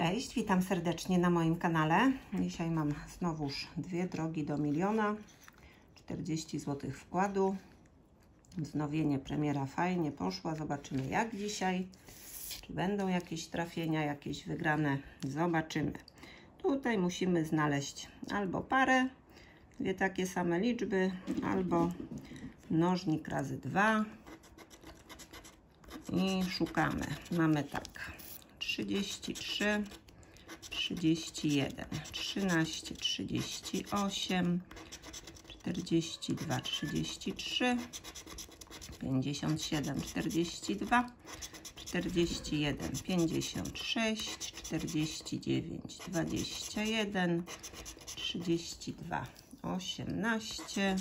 Cześć, witam serdecznie na moim kanale. Dzisiaj mam znowuż dwie drogi do miliona. 40 zł wkładu. Wznowienie premiera fajnie poszła. Zobaczymy jak dzisiaj. Czy będą jakieś trafienia, jakieś wygrane. Zobaczymy. Tutaj musimy znaleźć albo parę, dwie takie same liczby, albo mnożnik razy dwa. I szukamy. Mamy tak. 33, 31, 13, 38, 42, 33, 57, 42, 41, 56, 49, 21, 32, 18,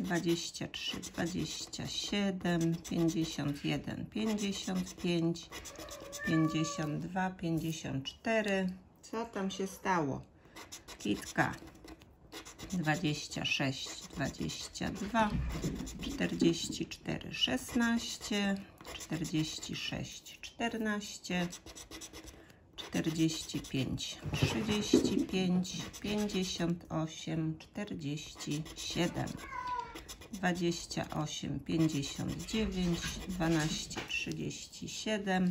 23, 27, 51, 55, 52, 54. Co tam się stało? Kitka. 26, 22, 44, 16, 46, 14, 45, 35, 58, 47, 28, 59, 12, 37,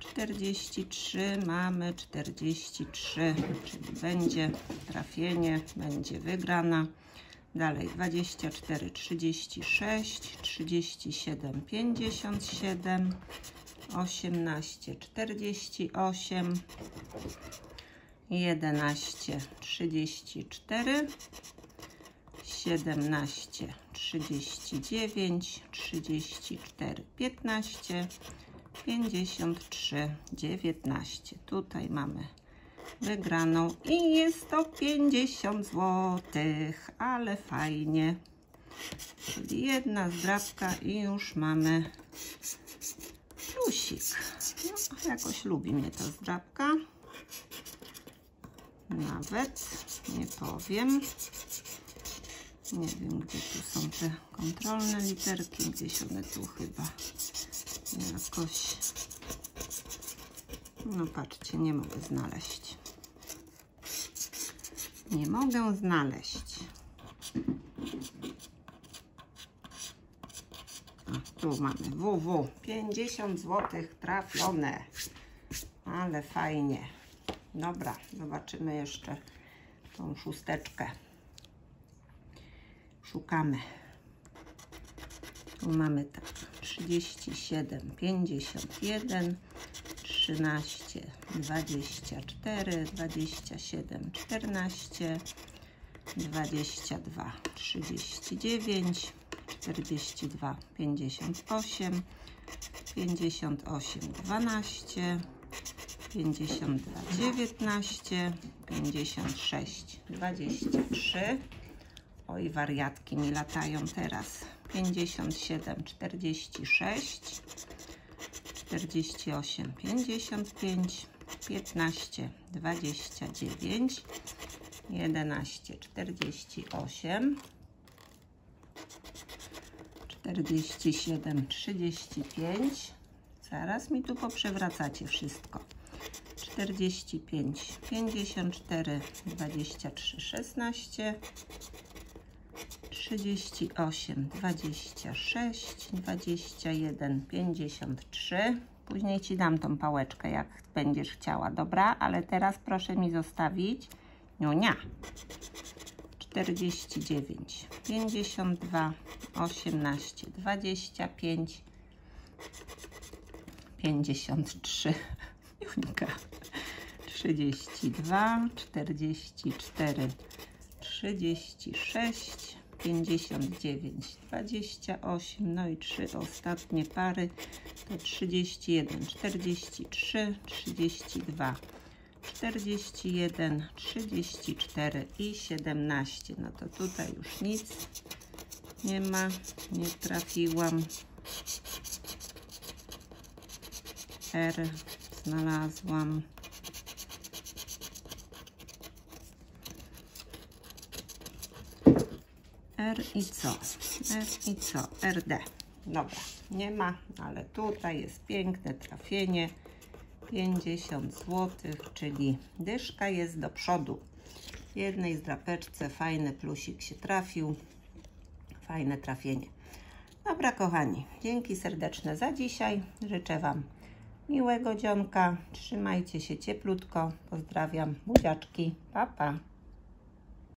43, mamy 43, czyli będzie trafienie, będzie wygrana. Dalej 24, 36, 37, 57, 18, 48, 11, 34, 17, 39, 34, 15, 53, 19. Tutaj mamy wygraną i jest to 50 zł, ale fajnie. Czyli jedna zdrabka i już mamy plusik. No, jakoś lubi mnie ta zdrabka. Nawet, nie powiem. Nie wiem, gdzie tu są te kontrolne literki. Gdzieś one tu chyba jakoś... No patrzcie, nie mogę znaleźć. Nie mogę znaleźć. A, tu mamy WW. 50 zł trafione. Ale fajnie. Dobra, zobaczymy jeszcze tą szósteczkę. Szukamy. Tu mamy tak 37, 51, 13, 24, 27, 14, 22, 39, 42, 58, 58, 12, 52, 19, 56, 23. Oj, wariatki mi latają teraz. 57, 46, 48, 55, 15, 29, 11, 48, 47, 35. Zaraz mi tu poprzewracacie wszystko. 45, 54, 23, 16, 38, 26, 21, 53. Później Ci dam tą pałeczkę, jak będziesz chciała, dobra? Ale teraz proszę mi zostawić niunia. 49, 52, 18, 25, 53. Junika. 32, 44, 36, 59, 28, no i trzy ostatnie pary to 31, 43, 32, 41, 34 i 17. No to tutaj już nic nie ma, nie trafiłam. R znalazłam. R i co? R i co? RD. Dobra, nie ma, ale tutaj jest piękne trafienie. 50 zł, czyli dyszka jest do przodu. W jednej zdrapeczce fajny plusik się trafił. Fajne trafienie. Dobra, kochani, dzięki serdeczne za dzisiaj. Życzę Wam miłego dzionka. Trzymajcie się cieplutko. Pozdrawiam. Buziaczki. Pa, pa.